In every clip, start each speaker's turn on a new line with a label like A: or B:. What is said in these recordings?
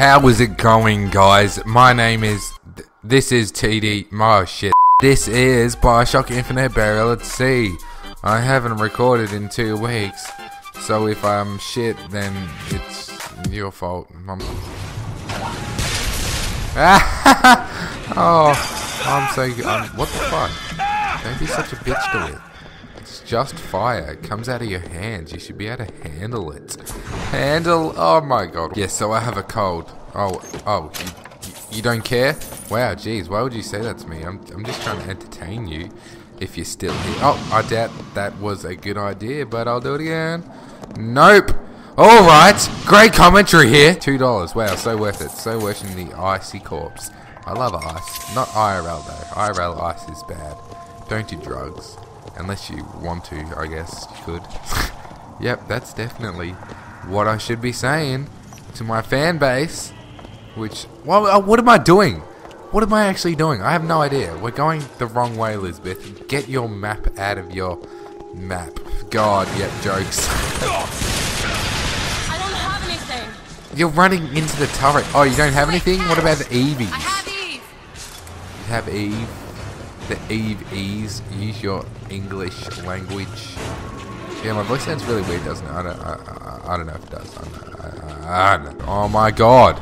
A: How is it going, guys? My name is. This is TD. Oh shit. This is Bioshock Infinite Burial at Sea. I haven't recorded in two weeks, so if I'm shit, then it's your fault. I'm- oh, I'm so. I'm, what the fuck? Don't be such a bitch to it. Just fire. It comes out of your hands. You should be able to handle it. Handle. Oh my god. Yes, so I have a cold. Oh, oh. You, you- don't care? Wow, jeez. Why would you say that to me? I'm, I'm just trying to entertain you. If you're still here. Oh, I doubt that was a good idea, but I'll do it again. Nope. All right. Great commentary here. Two dollars. Wow, so worth it. So worth in the icy corpse. I love ice. Not IRL though. IRL ice is bad. Don't do drugs. Unless you want to, I guess you could. yep, that's definitely what I should be saying to my fan base. Which, what, uh, what am I doing? What am I actually doing? I have no idea. We're going the wrong way, Elizabeth. Get your map out of your map. God, yep, jokes.
B: I don't have anything.
A: You're running into the turret. Oh, you don't have anything? What about the Eevees?
B: I have Eve.
A: You have Eve. The E's. Use your English language. Yeah, my voice sounds really weird, doesn't it? I don't, I, I, I don't know if it does. I don't, know. Oh my god.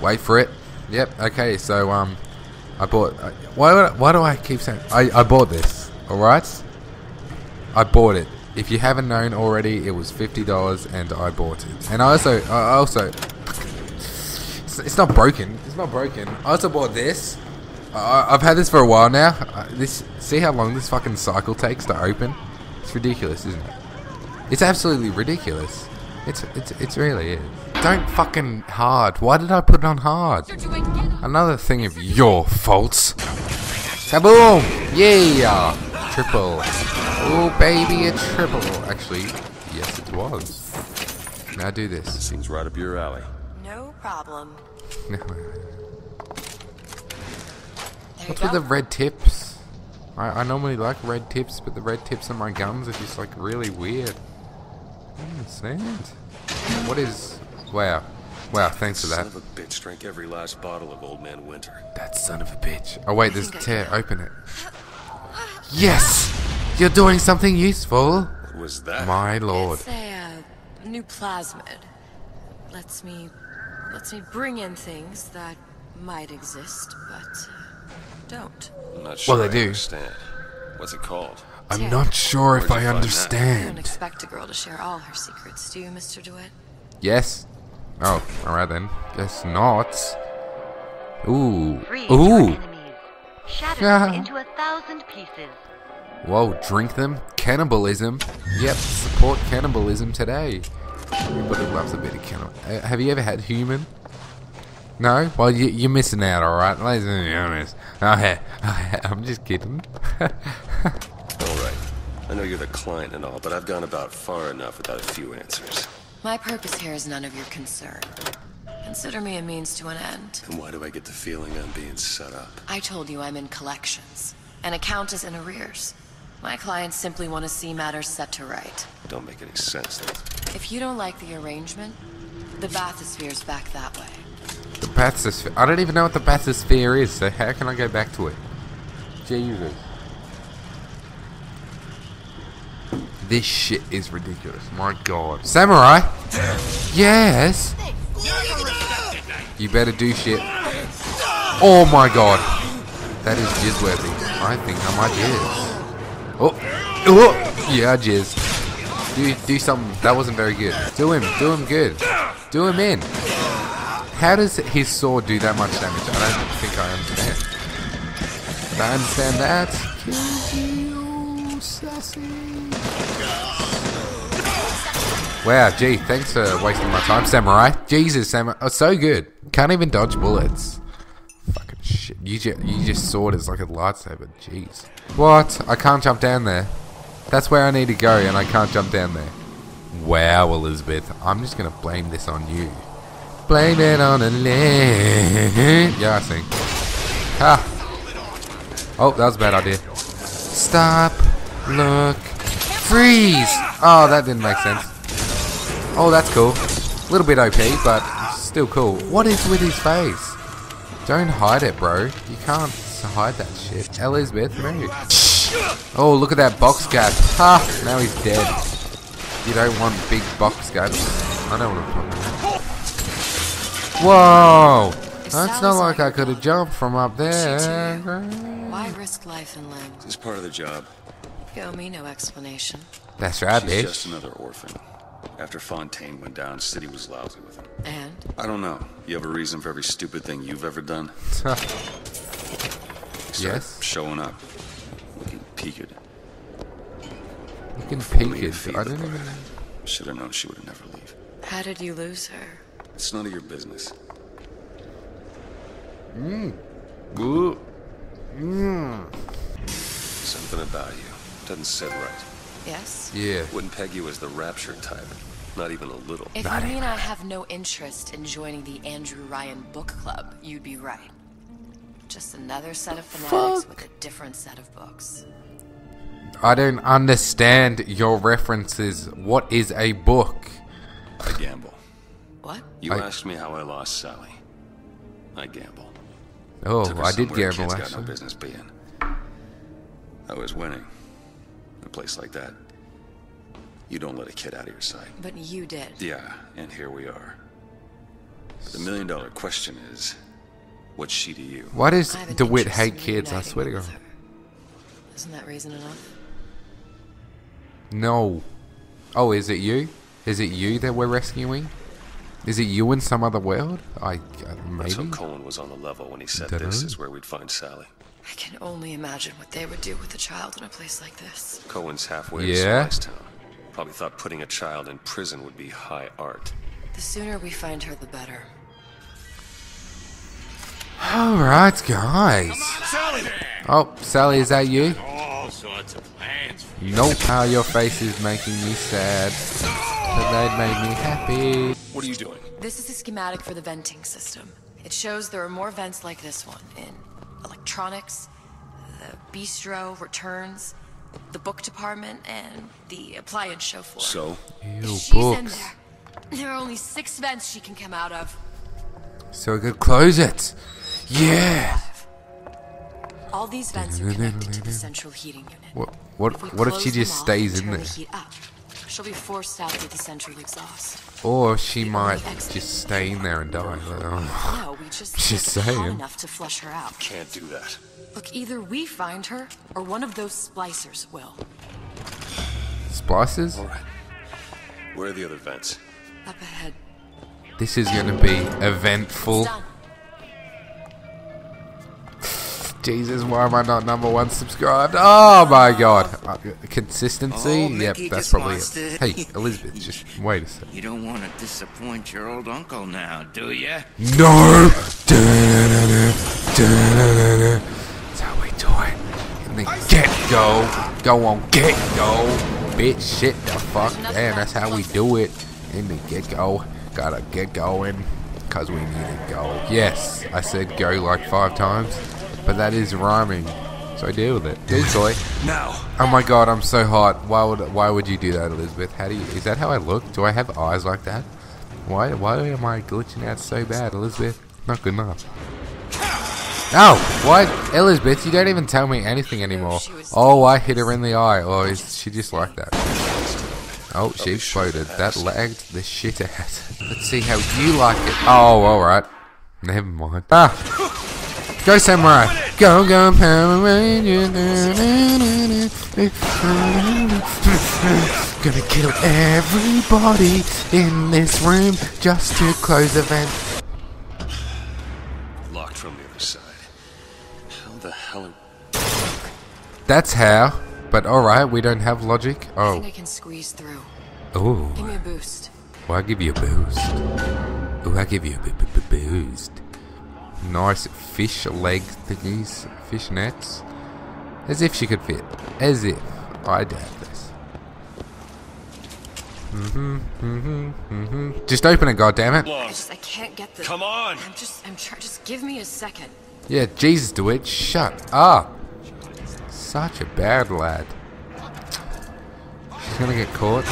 A: Wait for it. Yep, okay, so, um, I bought, uh, why, why do I keep saying, I, I bought this, alright? I bought it. If you haven't known already, it was $50 and I bought it. And I also, I also, it's not broken. It's not broken. I also bought this. I I've had this for a while now. Uh, this, see how long this fucking cycle takes to open? It's ridiculous, isn't it? It's absolutely ridiculous. It's, it's, it's really is. Don't fucking hard. Why did I put it on hard?
B: Mr. DeWitt, get up.
A: Another thing of your faults. Kaboom! Yeah! Triple. Oh, baby, a triple. Actually, yes, it was. Now do this.
C: Seems right up your alley.
B: No problem. There
A: What's with the red tips? I, I normally like red tips, but the red tips on my guns are just like really weird. I don't understand. What is. Wow. Wow, thanks for that.
C: Son of a bitch drank every last bottle of Old Man Winter.
A: That son of a bitch. Oh, wait, there's a tear. Open it. Yes! You're doing something useful.
C: What was that?
A: My lord.
B: It's a uh, new plasmid. Lets me, lets me bring in things that might exist, but uh, don't.
C: I'm not sure
A: Well, they
C: I
A: do.
C: understand. What's it called?
A: I'm not sure if
C: Where'd
A: I
C: you find that?
B: You don't expect a girl to share all her secrets, do you, Mr. DeWitt?
A: Yes. Oh, alright then. Guess not. Ooh.
D: Freeze
A: Ooh.
D: your enemies. Shatter them
A: Yeah.
D: into a thousand pieces.
A: Whoa, drink them? Cannibalism? Yep, support cannibalism today. Everybody loves a bit of cannibal. Uh, have you ever had human? No? Well, you, you're missing out, alright? Ladies and gentlemen. Oh, yeah. Oh, yeah. I'm just kidding.
C: All right. I know you're the client and all, but I've gone about far enough without a few answers.
B: My purpose here is none of your concern. Consider me a means to an end.
C: And why do I get the feeling I'm being set up?
B: I told you I'm in collections. An account is in arrears. My clients simply want to see matters set to right.
C: Don't make any sense.
B: If you don't like the arrangement, the bathysphere's back that way.
A: The bathysphere. I don't even know what the bathysphere is, so how can I go back to it? Jesus. This shit is ridiculous. My god. Samurai? Yes? You better do shit. Oh my god. That is jizzworthy. I think I might jizz. Oh. Oh. Yeah, jizz. Do, do something. That wasn't very good. Do him. Do him good. Do him in. How does his sword do that much damage? I don't think I understand. I understand that. You, sassy. Wow, gee, thanks for wasting my time, Samurai. Jesus, Samurai. Oh, so good. Can't even dodge bullets. Fucking shit. You, use your sword as like a lightsaber. Jeez. What? I can't jump down there. That's where I need to go, and I can't jump down there. Wow, Elizabeth. I'm just gonna blame this on you. Blame it on a lane. Yeah, I think. Ha. Oh, that was a bad idea. Stop. Look. Freeze! Oh, that didn't make sense. Oh, that's cool. A little bit OP, but still cool. What is with his face? Don't hide it, bro. You can't hide that shit. Elizabeth, move. Oh, look at that box gap. Ha! Now he's dead. You don't want big box gaps. I know what I'm talking about. Whoa! That's not like I could have jumped from up there.
B: Why risk life and limb?
C: It's part of the job.
B: You owe me no explanation.
A: That's right,
C: She's
A: bitch.
C: just another orphan. After Fontaine went down, City was lousy with him.
B: And
C: I don't know. You have a reason for every stupid thing you've ever done? Start
A: Yes.
C: Showing up. Looking peaked.
A: Looking
C: For
A: peaked. I
C: the
A: don't even
C: brat. Should have known she would never leave.
B: how did you lose her?
C: It's none of your business. Mm.
A: know. Mm.
C: Something about you doesn't sit right.
B: Yes?
A: Yeah.
C: Wouldn't peg you as the rapture type. Not even a little.
B: If you mean I have no interest in joining the Andrew Ryan Book Club, you'd be right. Just another set of fanatics
A: Fuck.
B: with a different set of books.
A: I don't understand your references. What is a book?
C: I gamble.
B: What?
C: You
A: I-
C: asked me how I lost Sally. I gamble.
A: Oh, I did
C: somewhere
A: gamble
C: kids got no business being. I was winning. In a place like that, you don't let a kid out of your sight.
B: But you did.
C: Yeah, and here we are. But the million dollar question is, what's she to you?
A: Why does
B: I have an
A: DeWitt hate kids? I swear to God.
B: her. Isn't that reason enough?
A: No. Oh, is it you? Is it you that we're rescuing? Is it you in some other world? I uh,
C: That's how. Cohen was on the level when he said
A: Dunno.
C: this is where we'd find Sally.
B: I can only imagine what they would do with a child in a place like this.
C: Cohen's halfway
A: Yeah?
C: to Town. Probably thought putting a child in prison would be high art.
B: The sooner we find her, the better.
A: All right, guys. Oh, Sally, is that you?
E: All sorts of plans.
A: Nope. How your face is making me sad. But that made me happy.
C: What are you doing?
B: This is a schematic for the venting system. It shows there are more vents like this one in electronics, the bistro, returns, the book department, and the appliance show floor.
C: So,
A: Ew,
B: if she's in there, there are only six vents she can come out of.
A: So we could close it. Yeah.
B: All these vents are connected to the central heating unit.
A: What? What?
B: If
A: What if she just stays
B: and
A: in
B: turn
A: there?
B: The heat up, she'll be forced out through the central exhaust.
A: Or she
B: The
A: might just stay in there and die. Oh.
B: No, we just
A: Just
B: make
A: saying.
B: enough to flush her out.
C: can't do that.
B: Look, either we find her or one of those splicers will.
A: Splicers?
C: All right. Where are the other vents?
B: Up ahead.
A: This is gonna be eventful. Jesus, why am I not number one subscribed? Oh my god. Uh, consistency?
E: Oh,
A: yep, that's probably it.
E: it.
A: Hey, Elizabeth, just wait a sec.
E: You don't want to disappoint your old uncle now, do ya?
A: No! That's how we do it. In the get go. Go on, get go. Bitch, shit the fuck. Man, that's how we do it. In the get go. Gotta get going. Cause we need to go. Yes, I said go like five times. But that is rhyming. So deal with it. Good boy.
C: Now!
A: Oh my god, I'm so hot. Why would why would you do that, Elizabeth? How do you is that how I look? Do I have eyes like that? Why why am I glitching out so bad, Elizabeth? Not good enough. Oh, what? Elizabeth, you don't even tell me anything anymore. Oh, I hit her in the eye. Or is she just like that? Oh, she exploded. That lagged the shit out. Let's see how you like it. Oh, alright. Never mind. Ah! Go Samurai! Go, go, Power Ranger! Gonna kill everybody in this room just to close the vent.
C: Locked from the other side. How the hell are...
A: That's how. But alright, we don't have logic.
B: I oh. think
A: Oh.
B: I can squeeze through.
A: Ooh.
B: Give me a boost.
A: Well, I give you a boost. Ooh, I give you a b- b- b- boost. Nice fish leg thingies, fish nets. As if she could fit. As if. I doubt this. Mm-hmm, mm-hmm, mm-hmm. Just open it, goddammit.
B: I just I can't get this.
C: Come on!
B: I'm just I'm trying. Just give me a second.
A: Yeah, Jesus, do it. Shut up. Such a bad lad. She's gonna get caught.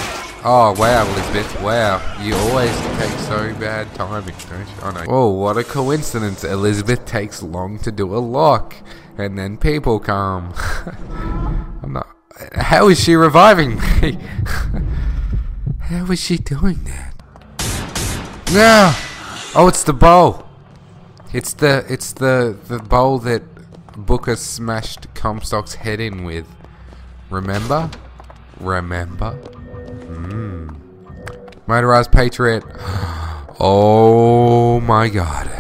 A: Oh, wow, Elizabeth. Wow. You always take so bad timing, don't you? Oh, no. Oh, what a coincidence. Elizabeth takes long to do a lock. And then people come. I'm not... How is she reviving me? How is she doing that? No! Oh, it's the bowl. It's the it's the the bowl that Booker smashed Comstock's head in with. Remember? Remember? Motorized Patriot. Oh my god.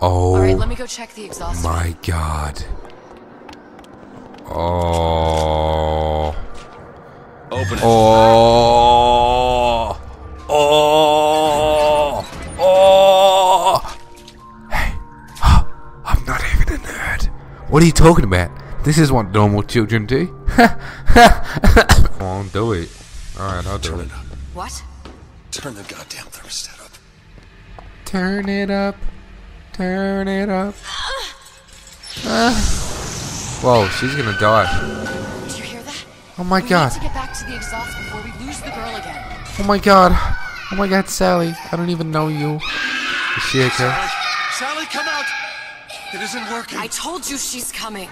A: Oh
B: Alright, let me go check the exhaust.
A: my god. Oh.
C: Open it.
A: Oh. Oh. Oh. Hey. I'm not even a nerd. What are you talking about? This is what normal children do. I'll do it. Alright, I'll do
C: Turn
A: it.
C: it up.
B: What?
C: Turn the goddamn thermostat up.
A: Turn it up. Turn it up. Ah. Whoa, she's gonna die.
B: Do you hear that?
A: Oh my
B: we
A: god.
B: need to get back to the exhaust before we lose the girl again.
A: Oh my god. Oh my god, Sally. I don't even know you. Is she okay?
C: Sally, Sally, come out! It isn't working.
B: I told you she's coming.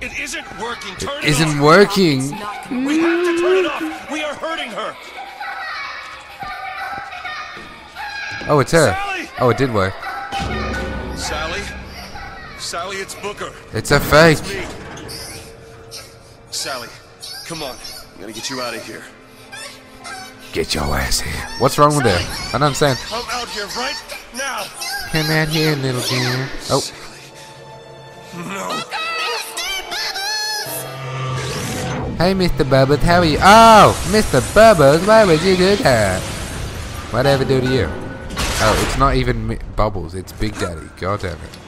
C: It isn't working. Turn it
A: Isn't
C: off.
A: working.
B: It's not gonna
C: We have to turn it off. We are hurting her.
A: Oh, it's her.
C: Sally!
A: Oh, it did work.
C: Sally, Sally, it's Booker.
A: It's a fake.
C: Me. Sally, come on. I'm gonna get you out of here.
A: Get your ass here. What's wrong with her? I don't understand.
C: Come out here right now.
A: Come out here, little girl. Oh,
C: No.
A: hey, Mr. Bubbles, how are you? Oh, Mr. Bubbles, why would you do that? What'd I ever do to you? Oh, it's not even Bubbles, it's Big Daddy. God damn it.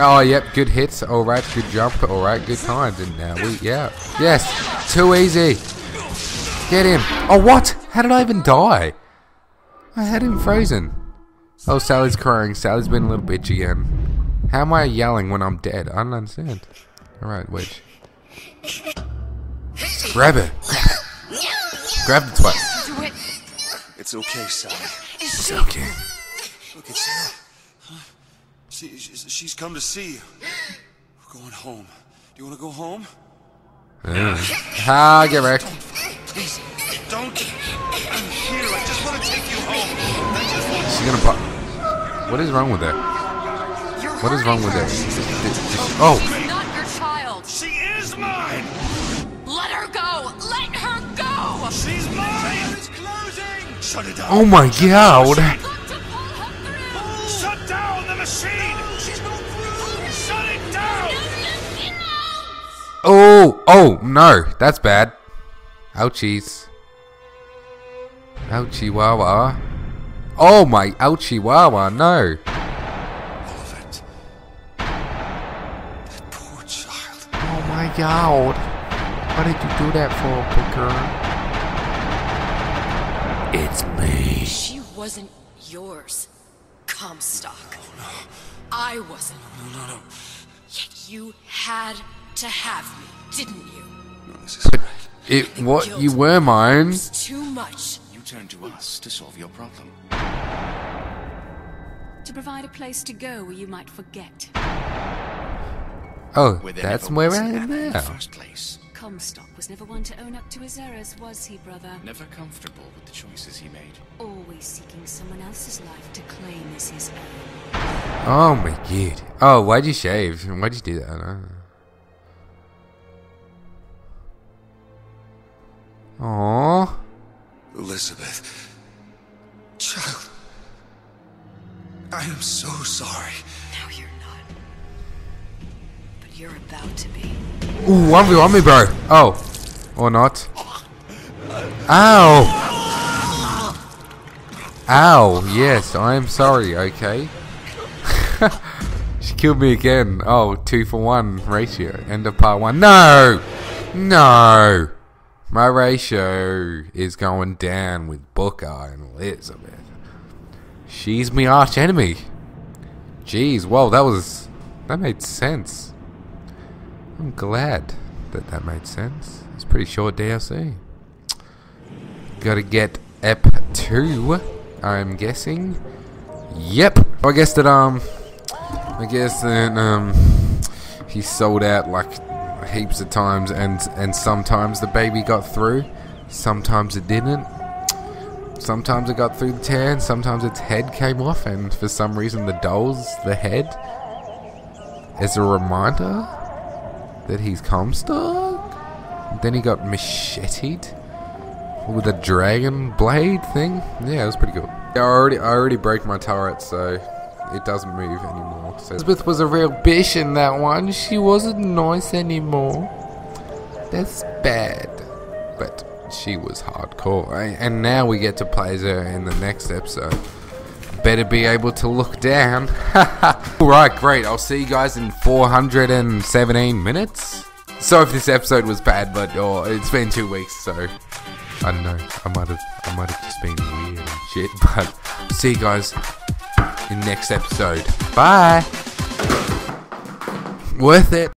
A: Oh, yep, good hits. Alright, good jump. Alright, good times. And now we, yeah. Yes, too easy. Get him. Oh, what? How did I even die? I had him frozen. Oh, Sally's crying. Sally's been a little bitch again. How am I yelling when I'm dead? I don't understand. Alright, wait. Grab it. Grab the twat.
B: Do it.
C: It's okay, Sally.
A: It's okay.
C: Look, it's Sarah. Huh? She, she's, she's come to see you. We're going home. Do you want to go home? Yeah.
A: Ah, get wrecked.
C: Please, don't. I'm here. I just want to take you home. I just want
A: She's gonna pop. What is wrong with that?
B: You're
A: What is wrong with her?
B: hurting
A: Did- did- did- oh,
B: She's not your child.
C: She is mine.
B: Let her go. Let her go.
C: She's mine. It's closing. Shut it down.
A: oh my god.
B: Got to pull her through.
C: Shut down the machine. She's no through. Shut it down.
A: Oh, oh no, that's bad. Ouchies. Ouchie wawa. Oh my ouchie wawa, no.
C: All of it. That poor child.
A: Oh my god. Why did you do that for, Booker? It's me.
B: She wasn't yours, Comstock. Oh, no. I wasn't.
C: No, no, no.
B: Yet you had to have me, didn't you?
C: No, this is right.
A: It what you were mine.
B: was too much.
E: You turn to us to solve your problem.
F: To provide a place to go where you might forget.
A: Oh,
E: Where
A: that's where I am
E: Anna in the
A: now.
E: first place.
F: Comstock was never one to own up to his errors, was he, brother?
E: Never comfortable with the choices he made.
F: Always seeking someone else's life to claim as his own.
A: Oh my god. Oh, why'd you shave? Why'd you do that? I don't know. Aww.
C: Elizabeth. Child. I am so sorry.
B: You're about to be.
A: Ooh, 1v1 me, bro. Oh. Or not. Ow. Ow. Yes, I am sorry, okay? she killed me again. Oh, two for one ratio. End of part one. No! No! My ratio is going down with Booker and Elizabeth. She's my arch enemy. Jeez, whoa, that was. That made sense. I'm glad that that made sense. It's pretty short DLC. Gotta get Ep 2, I'm guessing. Yep. I guess that, um, I guess that, um, he sold out like heaps of times and, and sometimes the baby got through. Sometimes it didn't. Sometimes it got through the tan, sometimes its head came off, and for some reason the doll's the head is a reminder that he's Comstock. Then he got macheted with a dragon blade thing. Yeah, it was pretty cool. I already, I already broke my turret, so it doesn't move anymore. So Elizabeth was a real bitch in that one. She wasn't nice anymore. That's bad. But she was hardcore. And now we get to play as her in the next episode. Better be able to look down. Alright, great. I'll see you guys in 417 minutes. So if this episode was bad, but oh, it's been two weeks, so I don't know. I might have I might have just been weird and shit. But see you guys in next episode. Bye. Worth it.